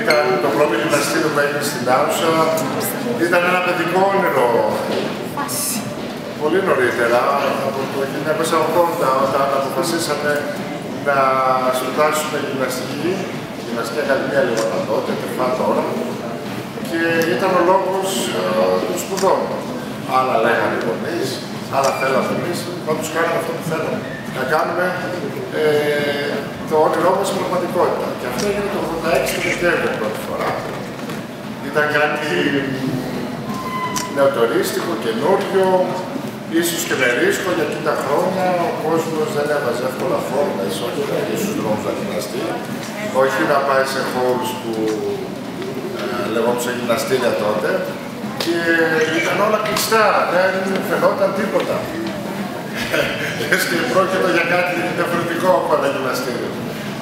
Ήταν το πρώτο γυμναστήριο που έγινε στην Άουσα. Ήταν ένα παιδικό όνειρο. Πολύ νωρίτερα, από το 1980, όταν αποφασίσαμε να σπουδάσουμε γυμναστική, γυμναστική ακαδημία από τότε, τώρα, και ήταν ο λόγος ε, των σπουδών. Άλλα λέγανε οι γονείς, άλλα θέλαμε εμείς, πάντως κάναμε αυτό που θέλαμε. Να κάνουμε ε, το όνειρό μας πραγματικότητα. Και αυτό έγινε το 86 το Δεκέμβριο πρώτη φορά. Ήταν κάτι νεοτορίστικο, καινούριο, ίσως και με ρίσκο για τα χρόνια. Ο κόσμος δεν έβαζε εύκολα φόρμες, όχι να βγει στους δρόμους να γυμναστεί, όχι να πάει σε χώρους που ε, λεγόντουσαν γυμναστήρια τότε. Και ήταν όλα κλειστά, δεν φαινόταν τίποτα. Λες και πρόκειται για κάτι διαφορετικό από ένα γυμναστήριο.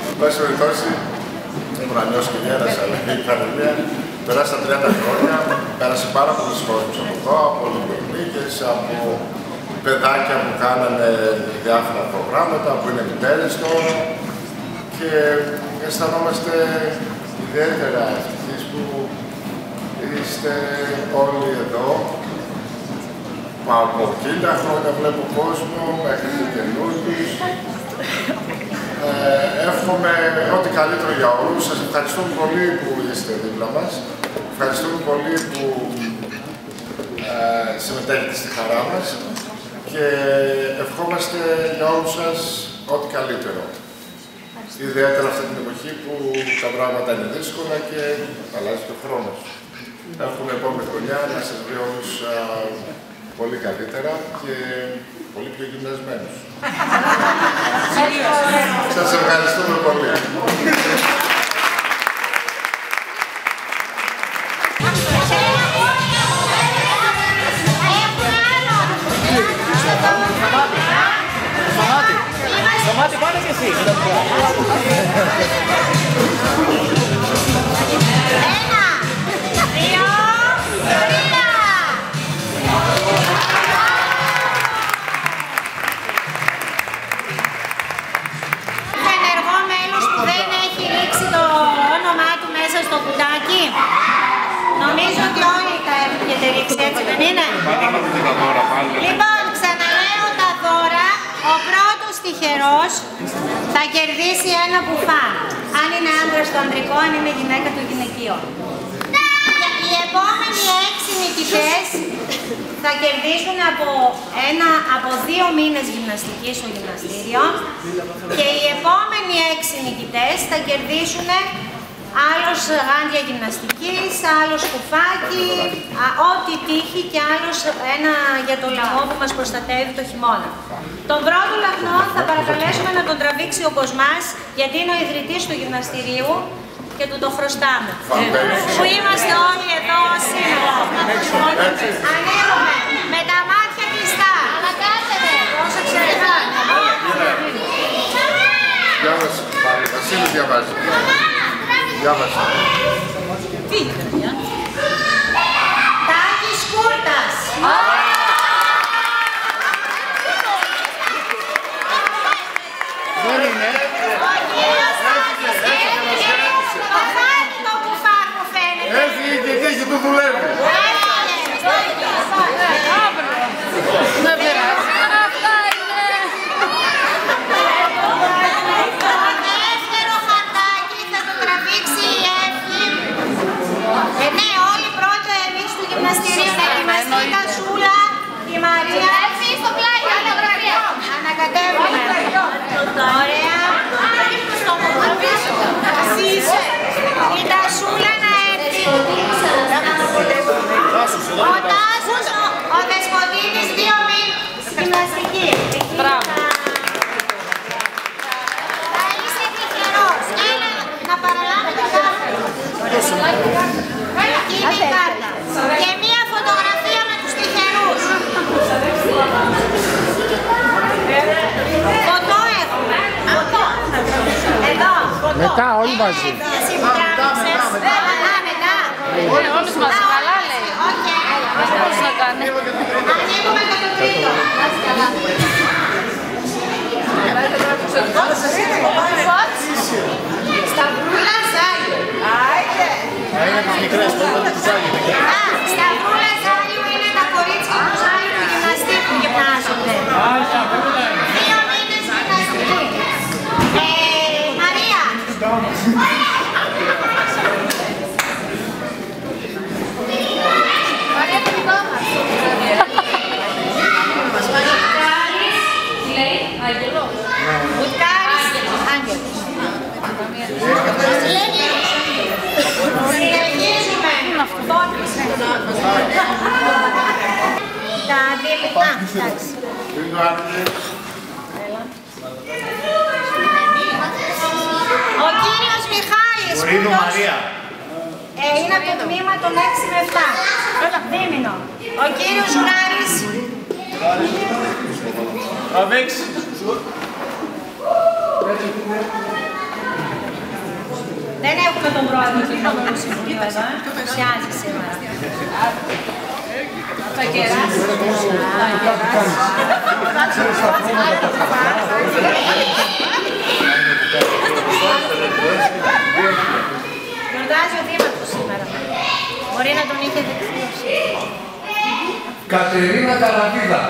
Εν πάση περιπτώσει, ήμουν νιώσει και γέρασα, αλλά η πανδημία περάσαν 30 χρόνια, πέρασε πάρα πολλοί κόσμος από εδώ, από Ολυμπιονίκες, από παιδάκια που κάνανε διάφορα προγράμματα, που είναι μητέρες τώρα και αισθανόμαστε ιδιαίτερα ευτυχείς που είστε όλοι εδώ από 80 χρόνια βλέπω κόσμο, μέχρι και καινούριους. Ε, εύχομαι ό,τι καλύτερο για όλους. Σας ευχαριστούμε πολύ που είστε δίπλα μας. Ευχαριστούμε πολύ που ε, συμμετέχετε στη χαρά μας και ευχόμαστε για όλους σας ό,τι καλύτερο. Ιδιαίτερα αυτή την εποχή που τα πράγματα είναι δύσκολα και αλλάζει το χρόνος. Εύχομαι επόμενη χρονιά να σας βρει όλους πολύ καλύτερα και πολύ πιο γυμνασμένους. Σας ευχαριστούμε πολύ. Σταμάτη, πάμε και εσύ. Έτσι δεν είναι. Λοιπόν, ξαναλέω τα δώρα. Ο πρώτος τυχερός θα κερδίσει ένα μπουφά. Αν είναι άντρας το ανδρικό, αν είναι γυναίκα το γυναικείο. Οι επόμενοι έξι νικητές θα κερδίσουν από, ένα, από δύο μήνες γυμναστική στο γυμναστήριο και οι επόμενοι έξι νικητές θα κερδίσουν άλλος γάντια γυμναστικής, άλλο σκουφάκι, ό,τι τύχει και άλλος ένα για το λαμό που μας προστατεύει το χειμώνα. Τον πρώτο λαχνό θα παρακαλέσουμε να τον τραβήξει ο Κοσμάς, γιατί είναι ο ιδρυτής του γυμναστηρίου και του το χρωστάμε. Που είμαστε όλοι εδώ σήμερα. Ανοίγουμε με τα μάτια κλειστά. Πρόσεξε Διάβασε πάλι, Βασίλη διαβάζει. Διάβασε. Τι Μετά όλοι ε, μαζί. Ε, ε, μετά, μετά, μετά. Όλοι μαζί, καλά λέει. Πώς να κάνει. Ανοίγουμε και το τρίτο. Σταυρούλα Ζάγιο. Άγιε. Θα είναι τις μικρές, πώς θα τις Ζάγιο. Τα ναι. Ο κύριος Μιχάλης. Μαρία. Ε, είναι από το τμήμα των 6 με 7. Δίμηνο. Ο κύριος Γκάρης. Ο δεν έχουμε τον πρόεδρο του Κοινοβουλίου Συμβουλίου εδώ, ε. Απουσιάζει σήμερα. Θα κεράσει. Γιορτάζει ο Δήμαρχος σήμερα. Μπορεί να τον είχε δεξιώσει. Κατερίνα Καραβίδα.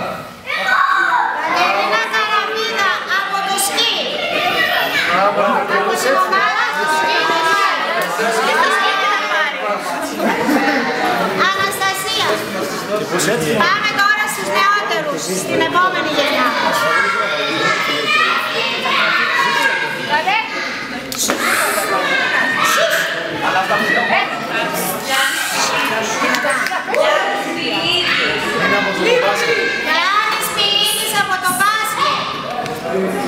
Κατερίνα Καραμίδα από το σκι. Από την ομάδα του σκι δεν πάρει. Το σκι το σκι δεν θα πάρει. Αναστασία. Πάμε τώρα στους νεότερους, στην επόμενη γενιά. Καλέ. Γιάννης Πυρίνης από το μπάσκετ.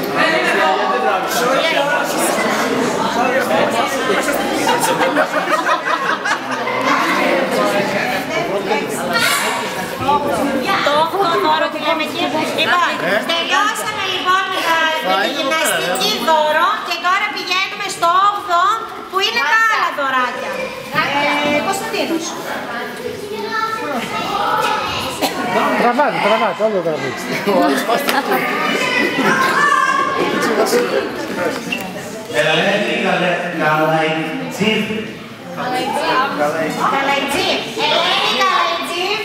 Το 8ο δώρο τι λέμε εκεί. Λοιπόν, τελειώσαμε λοιπόν με τα- με τη γυμναστική δώρο και τώρα πηγαίνουμε στο 8ο που είναι τα άλλα δωράκια; Ε, Κωνσταντίνος. Τραβάτε, τραβάτε, όλο τραβήξτε. Ελένη Καλαϊτζίβ. Καλαϊτζίφ. Ελένη Καλαϊτζίφ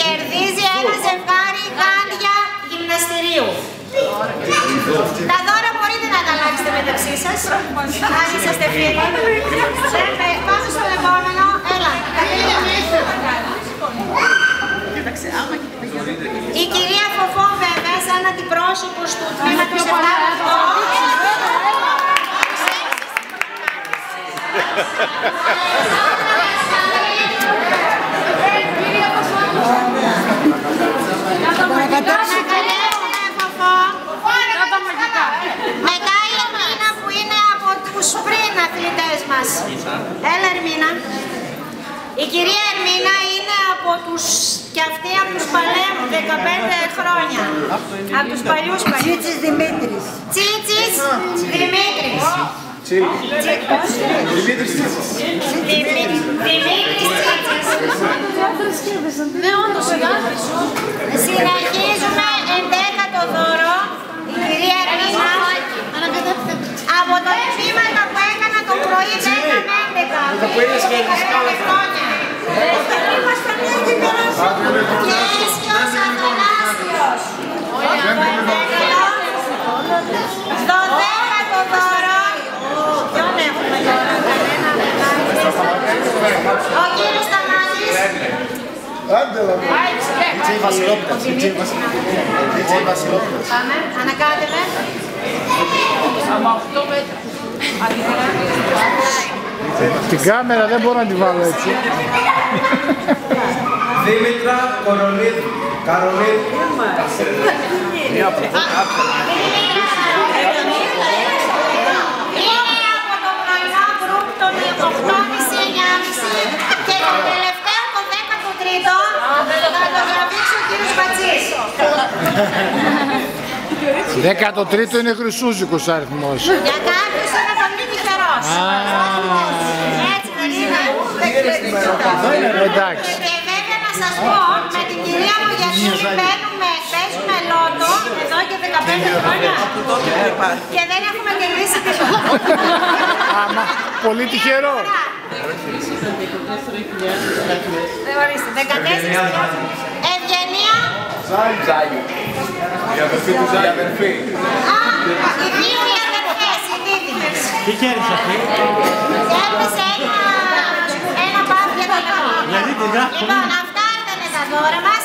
κερδίζει ένα ζευγάρι γάντια γυμναστηρίου. Τα δώρα μπορείτε να τα αλλάξετε μεταξύ σας, αν είσαστε φίλοι. Δεν με- Πάμε στον επόμενο. Έλα. Η κυρία Φοφό βέβαια, σαν αντιπρόσωπος του τμήματος 7 Μετά η Ερμήνα που είναι από τους πριν αθλητές μας. Έλα Ερμήνα. Η κυρία Ερμήνα είναι από τους, και αυτή από τους παλαιούς 15 χρόνια. Από τους παλιούς παλιούς. Τσίτσις Δημήτρης. Τσίτσις Δημήτρης. Δημήτρης Τσίτσις. Ναι, όντως, Συνεχίζουμε ενδέκατο δώρο. Η κυρία Ερμήνα. Από το βήματα που έκανα το πρωί 10 με 11. Το που είδες και χρόνια. Και Ίσιος Αθανάσιος. Στο δέκατο δώρο. Ποιον έχουμε τώρα, κανένα Ο κύριος Σταμάτης. Πάμε, ανακάτευε. Την κάμερα δεν μπορώ να τη βάλω έτσι. Δήμητρα Κορολίδου. Καρολίδου. Είναι 13ο είναι χρυσούζικος αριθμός. Για κάποιους είναι πολύ τυχερός. Έτσι δεν είναι. Εντάξει. Και βέβαια να σας πω με την κυρία μου γιατί παίρνουμε, παίζουμε λότο εδώ και 15 χρόνια και δεν έχουμε κερδίσει τίποτα. Άμα, πολύ τυχερό. Δεν ορίστε, 14 Ευγενία. Α, οι δύο οι αδερφές, οι δίδυμες. Τι κέρδισε αυτή; Κέρδισε ένα, ένα πάπ για το λαιμό. Γιατί την γράφω. Λοιπόν, αυτά ήταν τα δώρα μας.